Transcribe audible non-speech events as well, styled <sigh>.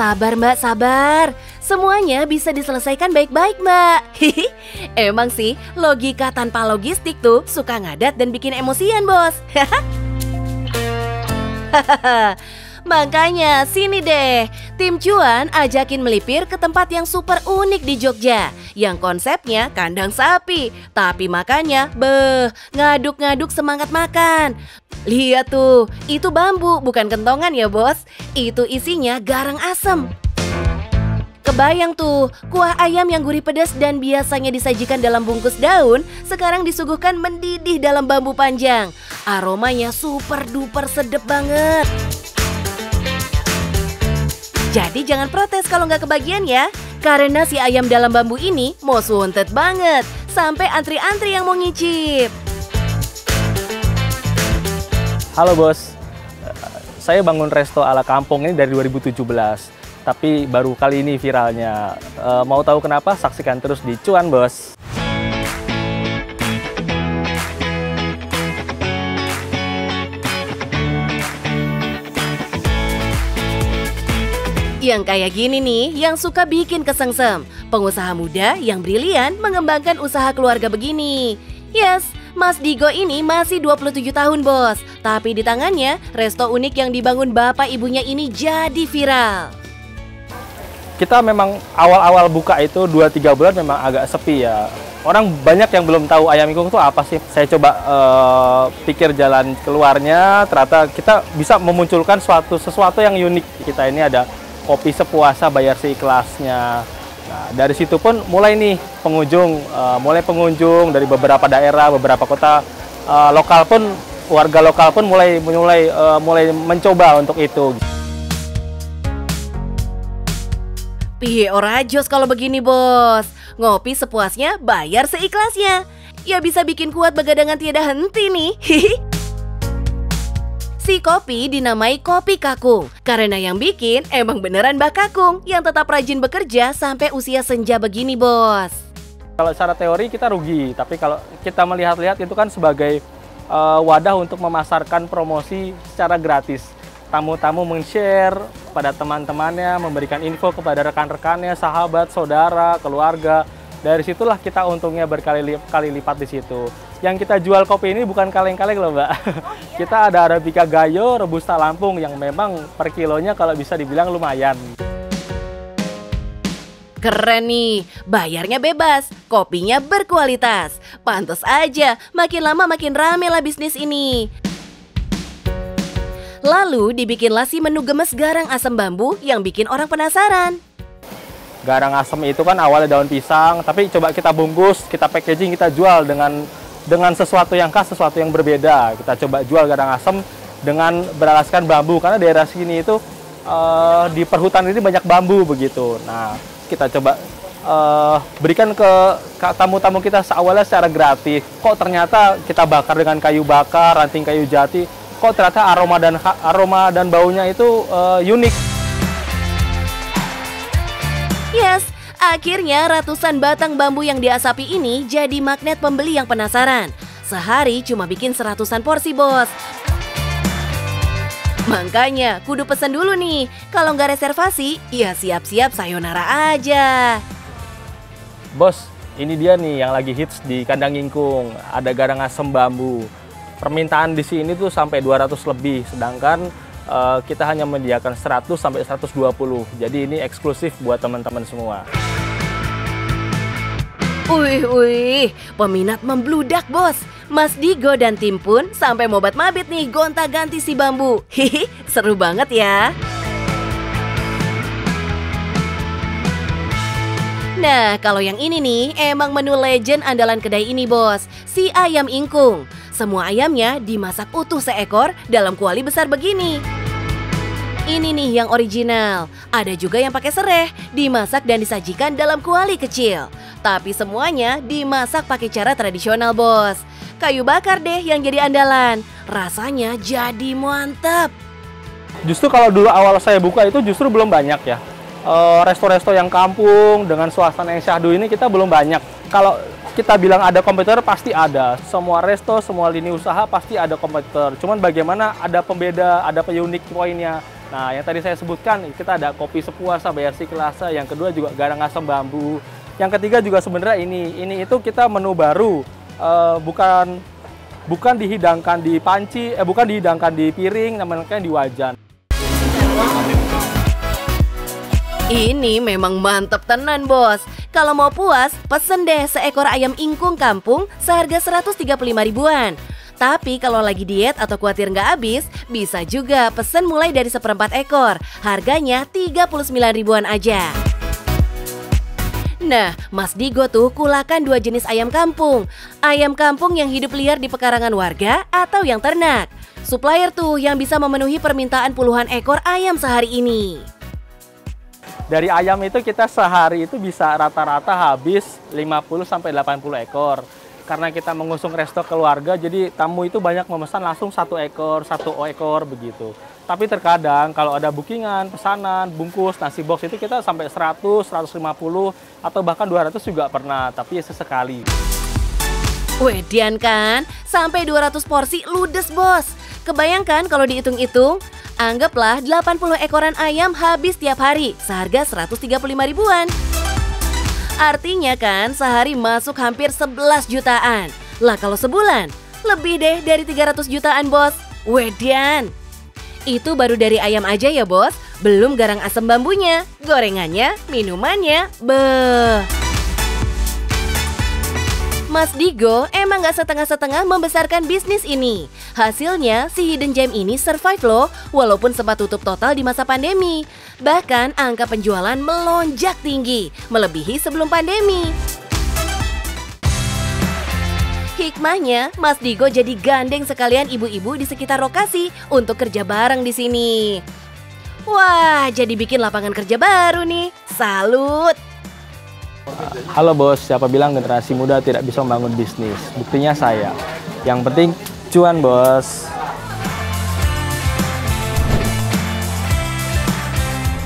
Sabar mbak, sabar. Semuanya bisa diselesaikan baik-baik mbak. Hihi, <laughs> Emang sih logika tanpa logistik tuh suka ngadat dan bikin emosian bos. <laughs> Makanya sini deh, tim cuan ajakin melipir ke tempat yang super unik di Jogja. Yang konsepnya kandang sapi. Tapi makannya, beh, ngaduk-ngaduk semangat makan. Lihat tuh, itu bambu bukan kentongan ya bos. Itu isinya garang asem. Kebayang tuh, kuah ayam yang gurih pedas dan biasanya disajikan dalam bungkus daun, sekarang disuguhkan mendidih dalam bambu panjang. Aromanya super duper sedep banget. Jadi jangan protes kalau nggak kebagian ya. Karena si ayam dalam bambu ini most wanted banget. Sampai antri-antri yang mau ngicip. Halo bos, saya bangun resto ala kampung ini dari 2017 tapi baru kali ini viralnya. E, mau tahu kenapa? Saksikan terus di Cuan Bos. Yang kayak gini nih, yang suka bikin kesengsem. Pengusaha muda yang brilian mengembangkan usaha keluarga begini. Yes, Mas Digo ini masih 27 tahun bos. Tapi di tangannya, resto unik yang dibangun bapak ibunya ini jadi viral kita memang awal-awal buka itu 2-3 bulan memang agak sepi ya. Orang banyak yang belum tahu ayam ingkung itu apa sih. Saya coba uh, pikir jalan keluarnya, ternyata kita bisa memunculkan suatu sesuatu yang unik. Kita ini ada kopi sepuasa bayar seikhlasnya. Nah, dari situ pun mulai nih pengunjung, uh, mulai pengunjung dari beberapa daerah, beberapa kota uh, lokal pun warga lokal pun mulai mulai uh, mulai mencoba untuk itu. Piye ora jos kalau begini bos Ngopi sepuasnya, bayar seikhlasnya Ya bisa bikin kuat begadangan tiada henti nih <laughs> Si kopi dinamai kopi kakung Karena yang bikin emang beneran Mbak Kakung Yang tetap rajin bekerja sampai usia senja begini bos Kalau secara teori kita rugi Tapi kalau kita melihat-lihat itu kan sebagai uh, wadah untuk memasarkan promosi secara gratis tamu-tamu men-share pada teman-temannya, memberikan info kepada rekan-rekannya, sahabat, saudara, keluarga. Dari situlah kita untungnya berkali-kali lipat di situ. Yang kita jual kopi ini bukan kaleng-kaleng loh mbak. Oh, iya? <laughs> kita ada Arabica Gayo, Robusta Lampung yang memang per kilonya kalau bisa dibilang lumayan. Keren nih, bayarnya bebas, kopinya berkualitas. Pantas aja, makin lama makin rame lah bisnis ini. Lalu dibikinlah si menu gemes garang asam bambu yang bikin orang penasaran. Garang asam itu kan awalnya daun pisang, tapi coba kita bungkus, kita packaging, kita jual dengan dengan sesuatu yang khas, sesuatu yang berbeda. Kita coba jual garang asam dengan beralaskan bambu karena daerah sini itu uh, di perhutan ini banyak bambu begitu. Nah, kita coba uh, berikan ke tamu-tamu kita seawalnya secara gratis. Kok ternyata kita bakar dengan kayu bakar, ranting kayu jati, kok ternyata aroma dan aroma dan baunya itu uh, unik. Yes, akhirnya ratusan batang bambu yang diasapi ini jadi magnet pembeli yang penasaran. Sehari cuma bikin seratusan porsi, bos. Makanya, kudu pesen dulu nih. Kalau nggak reservasi, ya siap-siap sayonara aja. Bos, ini dia nih yang lagi hits di kandang ingkung. Ada garang asem bambu permintaan di sini tuh sampai 200 lebih, sedangkan uh, kita hanya menyediakan 100 sampai 120. Jadi ini eksklusif buat teman-teman semua. Wih, wih, peminat membludak bos. Mas Digo dan tim pun sampai mobat mabit nih gonta-ganti si bambu. <laughs> Hihi, seru banget ya. Nah, kalau yang ini nih, emang menu legend andalan kedai ini bos, si ayam ingkung. Semua ayamnya dimasak utuh seekor dalam kuali besar begini. Ini nih yang original. Ada juga yang pakai serai, dimasak dan disajikan dalam kuali kecil. Tapi semuanya dimasak pakai cara tradisional, Bos. Kayu bakar deh yang jadi andalan. Rasanya jadi mantap. Justru kalau dulu awal saya buka itu justru belum banyak ya. Eh, resto-resto yang kampung dengan suasana yang syahdu ini kita belum banyak. Kalau kita bilang ada kompetitor pasti ada. Semua resto, semua lini usaha pasti ada kompetitor. Cuman bagaimana ada pembeda, ada unik poinnya. Nah, yang tadi saya sebutkan, kita ada kopi sepuasa, bayar si kelasa. Yang kedua juga garang asam bambu. Yang ketiga juga sebenarnya ini, ini itu kita menu baru, uh, bukan bukan dihidangkan di panci, eh bukan dihidangkan di piring, namanya di wajan. Ini memang mantep tenan bos. Kalau mau puas, pesen deh seekor ayam ingkung kampung seharga 135 ribuan. Tapi kalau lagi diet atau khawatir nggak habis, bisa juga pesen mulai dari seperempat ekor. Harganya 39 ribuan aja. Nah, Mas Digo tuh kulakan dua jenis ayam kampung. Ayam kampung yang hidup liar di pekarangan warga atau yang ternak. Supplier tuh yang bisa memenuhi permintaan puluhan ekor ayam sehari ini. Dari ayam itu kita sehari itu bisa rata-rata habis 50 sampai 80 ekor karena kita mengusung resto keluarga, jadi tamu itu banyak memesan langsung satu ekor, satu ekor begitu. Tapi terkadang kalau ada bookingan, pesanan, bungkus, nasi box itu kita sampai 100, 150, atau bahkan 200 juga pernah, tapi ya sesekali. Wedian kan, sampai 200 porsi ludes bos. Kebayangkan kalau dihitung-hitung, anggaplah 80 ekoran ayam habis tiap hari, seharga 135 ribuan. Artinya kan sehari masuk hampir 11 jutaan. Lah kalau sebulan, lebih deh dari 300 jutaan bos. Wedian. Itu baru dari ayam aja ya bos, belum garang asam bambunya, gorengannya, minumannya, beh. Mas Digo emang gak setengah-setengah membesarkan bisnis ini. Hasilnya, si Hidden Gem ini survive loh, walaupun sempat tutup total di masa pandemi. Bahkan angka penjualan melonjak tinggi, melebihi sebelum pandemi. Hikmahnya, Mas Digo jadi gandeng sekalian ibu-ibu di sekitar lokasi untuk kerja bareng di sini. Wah, jadi bikin lapangan kerja baru nih. Salut! Halo bos, siapa bilang generasi muda tidak bisa membangun bisnis? Buktinya saya. Yang penting cuan bos.